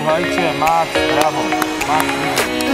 słuchajcie, Max, brawo. Max.